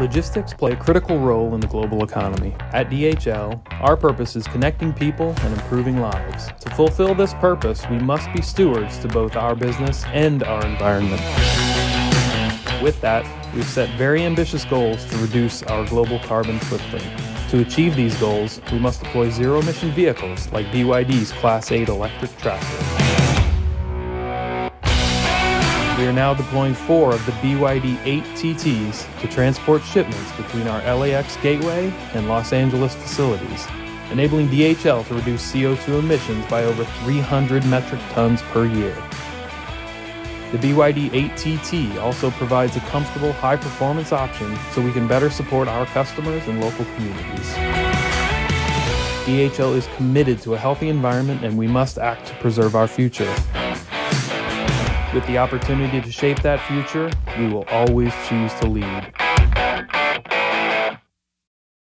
Logistics play a critical role in the global economy. At DHL, our purpose is connecting people and improving lives. To fulfill this purpose, we must be stewards to both our business and our environment. With that, we've set very ambitious goals to reduce our global carbon footprint. To achieve these goals, we must deploy zero emission vehicles like BYD's Class 8 electric tractor. We are now deploying four of the BYD 8 TTs to transport shipments between our LAX gateway and Los Angeles facilities, enabling DHL to reduce CO2 emissions by over 300 metric tons per year. The BYD 8TT also provides a comfortable, high performance option so we can better support our customers and local communities. DHL is committed to a healthy environment and we must act to preserve our future. With the opportunity to shape that future, we will always choose to lead.